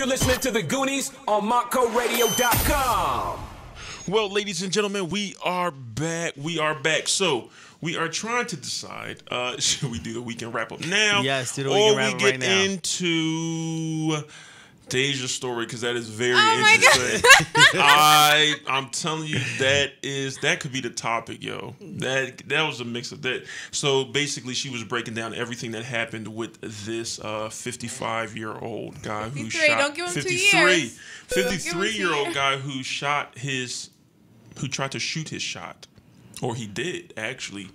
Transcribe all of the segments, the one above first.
You're listening to the Goonies on MontcoRadio.com. Well, ladies and gentlemen, we are back. We are back. So we are trying to decide: uh, should we do the weekend wrap up now? Yes, do the weekend we wrap up get right now. Or we get into Deja's story because that is very Oh interesting. I I'm telling you that is that could be the topic, yo. That that was a mix of that. So basically, she was breaking down everything that happened with this uh 55 year old guy who shot don't give him two 53 years. Don't give him 53 year old guy who shot his who tried to shoot his shot, or he did actually.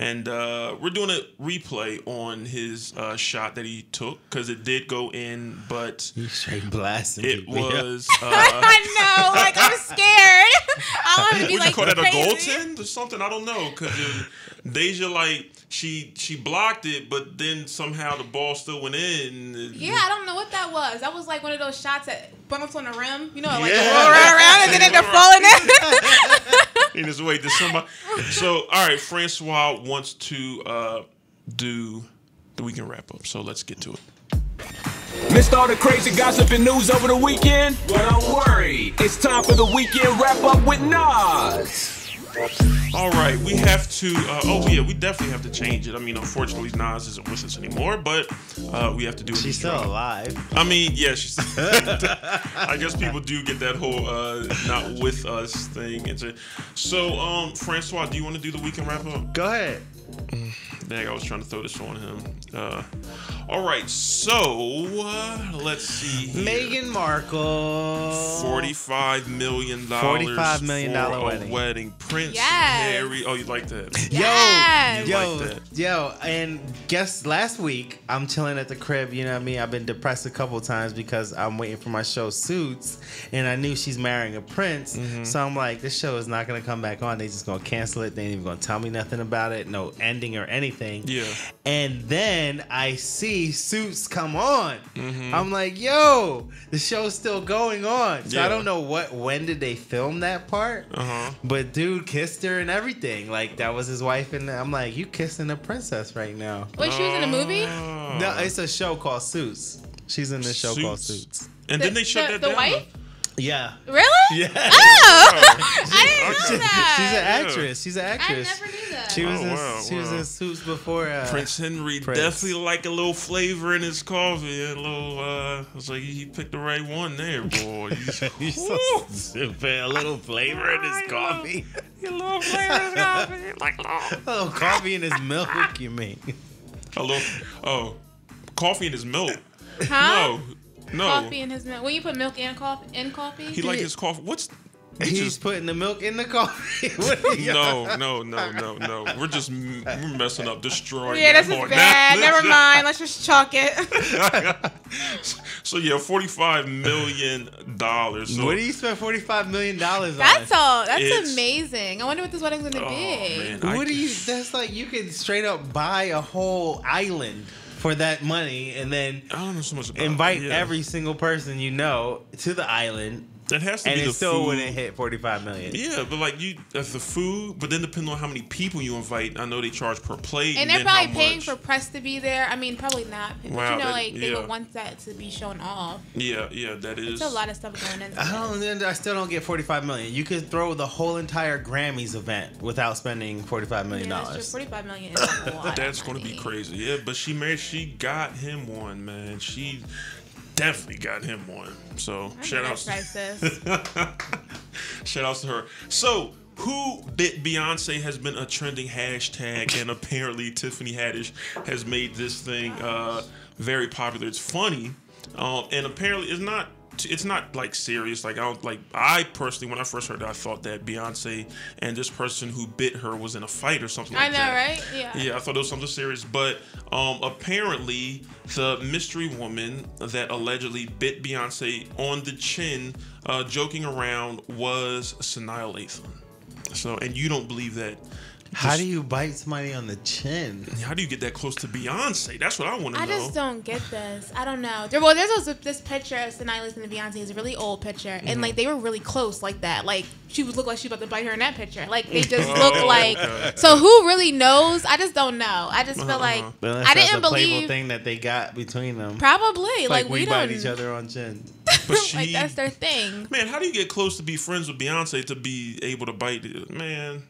And uh, we're doing a replay on his uh, shot that he took because it did go in, but You straight blasting it people. yeah. was. Uh, I know, like I'm scared. I want to be would like you call that a crazy. goaltend or something? I don't know because Deja like she she blocked it, but then somehow the ball still went in. Yeah, I don't know what that was. That was like one of those shots that bounced on the rim. You know, like Yeah. roll around, around and then end up falling in. In his way to somebody. So, all right, Francois wants to uh, do the weekend wrap up. So let's get to it. Missed all the crazy gossip and news over the weekend? Well, don't worry. It's time for the weekend wrap up with Nas. All right, we have to. Uh, oh yeah, we definitely have to change it. I mean, unfortunately, Nas isn't with us anymore, but uh, we have to do it. She's still alive. I mean, yeah, she's. I guess people do get that whole uh, not with us thing. It's a, so, um, Francois, do you want to do the weekend wrap up? Go ahead. Dang, I was trying to throw this on him. Uh, all right, so uh, let's see. Here. Meghan Markle. Forty-five million dollars. $45 million wedding. Wedding. Prince Yes. Harry. Oh, you like that? Yo, Yes. yo, You like that. yo, and guess last week I'm chilling at the crib. You know what I mean? I've been depressed a couple times because I'm waiting for my show Suits, and I knew she's marrying a prince. Mm-hmm. So I'm like, this show is not gonna come back on. They just gonna cancel it. They ain't even gonna tell me nothing about it. No ending or anything. Yeah. And then I see Suits come on. Mm-hmm. I'm like, yo, the show's still going on. So Yeah. I don't know what when did they film that part. Uh huh. But dude kissed her and everything. Like that was his wife, and I'm like, you kissing a princess right now. Wait, she was in a movie. No, it's a show called Suits. She's in this show called Suits. Suits. And The- then they shut the- that the down. wife? Yeah. Really? Yeah. Oh, I didn't know that. She's an Yeah. actress. She's an I actress. Never knew that. She was Oh, in wow, she was in Suits before. Uh, Prince Henry Prince. definitely like a little flavor in his coffee. A little, uh, I was like, he picked the right one there, boy. He's, You're so stupid. A little flavor in his coffee. a little flavor in his coffee. Like, oh. A little coffee in his milk. You mean? A little, oh, coffee in his milk. Huh? No, no. Coffee in his milk. When you put milk in coffee, in coffee. He like his coffee. What's, we He's just, putting the milk in the coffee. What are you- no, no, no, no, no. We're just m- we're messing up, destroying. yeah, that this is bad. Never mind. Let's just chalk it. So yeah, forty-five million dollars. So, What do you spend forty five million dollars on? That's all. That's It's- amazing. I wonder what this wedding's gonna Oh, be. man, I- What do you? That's like you could straight up buy a whole island for that money, and then I don't know so much about invite yeah. every single person you know to the island, It has to and be it the still food. wouldn't hit forty five million. Yeah, but like you, that's the food. But then depending on how many people you invite, I know they charge per plate. And they're then probably how paying much. for press to be there. I mean, probably not. But Wow, you know, that- like they would want that to be shown off. Yeah, yeah, that is. It's a lot of stuff going into I don't. then I still don't get forty five million. You could throw the whole entire Grammys event without spending forty five million Yeah, that's dollars. Forty-five million is a lot. That's gonna be crazy. Yeah, but she married. She got him one, man. She definitely got him one. So I shout out, that's right, sis. shout outs to her. So. Who bit Beyonce has been a trending hashtag, and apparently Tiffany Haddish has made this thing uh, very popular. It's funny, um, and apparently it's not. It's not like serious. Like I don't like. I personally, when I first heard it, I thought that Beyonce and this person who bit her was in a fight or something I like know, that. right? Yeah. Yeah, I thought it was something serious, but um, apparently the mystery woman that allegedly bit Beyonce on the chin, uh, joking around, was Sanaa Lathan. So, and you don't believe that How do you bite somebody on the chin? How do you get that close to Beyonce? That's what I want to know. I just don't get this. I don't know. There, well, there's also this picture of Sanaa listening to Beyonce. It's a really old picture, Mm-hmm. and like they were really close, like that. Like she was look like she was about to bite her in that picture. Like they just Oh, look like. okay. So who really knows? I just don't know. I just feel Uh-huh. like Unless I didn't a playful believe. thing that they got between them. Probably like, like, we, we, bite don't. each other on chin. But like she- that's their thing. Man, how do you get close to be friends with Beyonce to be able to bite? Man,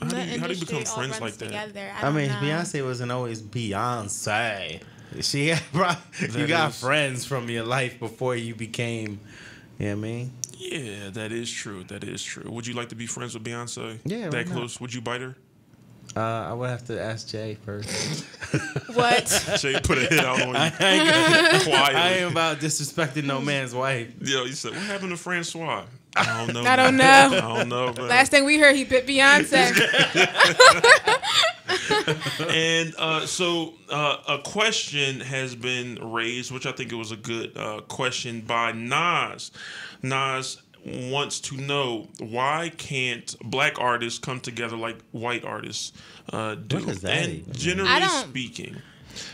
how do you, how do you become friends runs like that? Together. I, I mean, know. Beyonce wasn't always Beyonce. She had, you got is- friends from your life before you became. You know what I mean? Yeah, that is true. That is true. Would you like to be friends with Beyonce? Yeah, why That not? close? Would you bite her? Uh, I would have to ask Jay first. What? Jay put a hit out on you I ain't, quietly. I ain't about disrespecting no man's wife. Yo, you said, what happened to Francois? I don't know. I don't man. know. I don't know. Man. Last thing we heard, he bit Beyonce. And uh, so uh, a question has been raised, which I think it was a good uh, question by Nas. Nas wants to know why can't black artists come together like white artists uh, do? What that and even mean? generally I don't- speaking,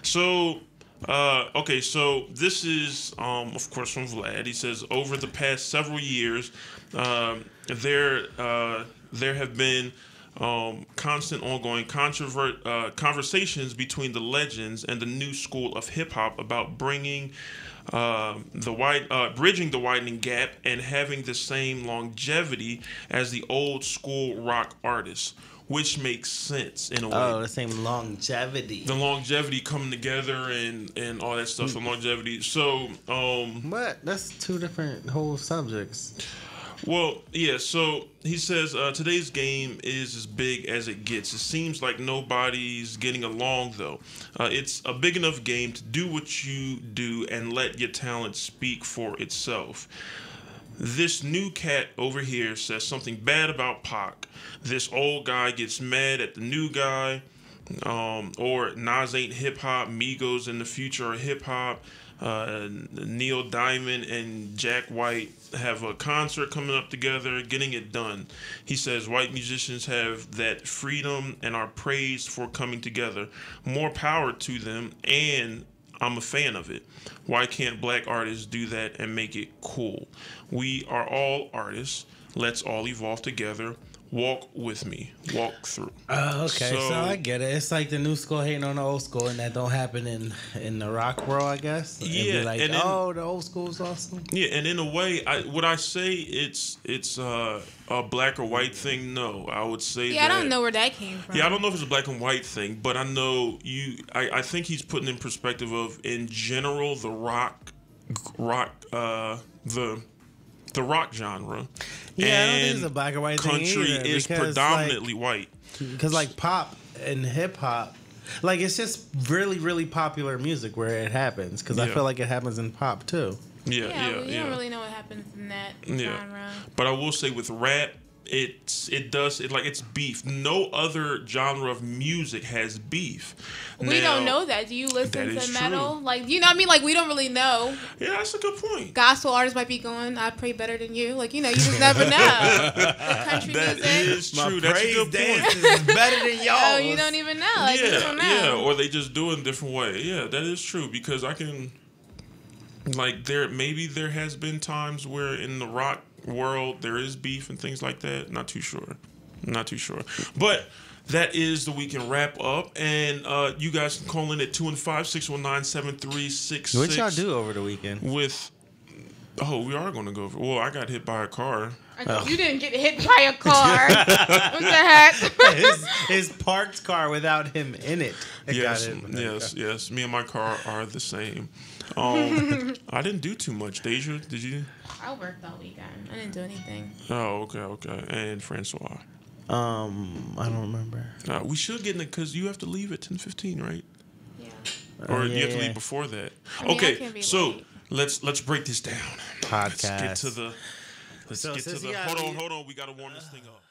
so. Uh, okay, so this is, um, of course, from Vlad. He says over the past several years, um, there uh, there have been um, constant, ongoing controvert uh, conversations between the legends and the new school of hip hop about bringing um the wide, uh, bridging the widening gap and having the same longevity as the old school rock artists, which makes sense in a way Oh, the same longevity. the longevity coming together and and all that stuff the longevity so um What? That's two different whole subjects. well yeah so he says uh, today's game is as big as it gets it seems like nobody's getting along though uh, it's a big enough game to do what you do and let your talent speak for itself this new cat over here says something bad about Pac. This old guy gets mad at the new guy. Um, or Nas ain't hip hop. Migos in the future are hip hop. Uh, Neil Diamond and Jack White have a concert coming up together, getting it done. He says white musicians have that freedom and are praised for coming together. More power to them, and I'm a fan of it. Why can't black artists do that and make it cool? We are all artists. Let's all evolve together. Walk with me. Walk through. Oh, okay. So, So- I get it. It's like the new school hating on the old school, and that don't happen in in the rock world, I guess. It'd be Yeah, like, and then- oh, the old school's awesome. Yeah, and in a way, I would I say it's it's uh, a black or white thing. No, I would say yeah, I don't know where that came from. Yeah, I don't know if it's a black and white thing, but I know you. I, I think he's putting in perspective of in general the rock, rock, uh, the the rock genre. Yeah, I don't think and it's a black or white country either, is because, like- predominantly white. Because like pop and hip hop, like it's just really really popular music where it happens. Because I feel like it happens in pop too. Yeah, Yeah, yeah, well, you yeah. don't really know what happens in that Yeah. genre. But I will say with rap, it's it does it like it's beef. No other genre of music has beef. We Now- don't know that. Do you listen to metal? true. Like, you know what I mean? Like, we don't really know. Yeah, that's a good point. Gospel artists might be going, I pray better than you. Like, you know, you just never know. Country That music. is true. That's a good point. is better than y'all. Oh, you don't even know. Like, yeah, don't know. yeah, or they just do it in a different way. Yeah, that is true because I can, like, there maybe there has been times where in the rock world there is beef and things like that. Not too sure, not too sure, but. That is the weekend wrap up, and uh, you guys can call in at two and five six one nine seven three six What y'all do over the weekend? with? Oh, we are going to go. For, well, I got hit by a car. Oh. You didn't get hit by a car. what the heck? his, his parked car without him in it. It got Yes, hit. yes, yes. Me and my car are the same. Um, I didn't do too much. Deja, did you? I worked all weekend. I didn't do anything. Oh, okay, okay. And Francois. Um, I don't remember. Uh, we should get in it because you have to leave at ten fifteen, right? Yeah. Or Oh, you have to yeah. leave before that. I mean, okay, so late. let's let's break this down. Podcast. Let's get to the. Let's So get to since the. you got- Hold on, hold on. We gotta warm this thing up.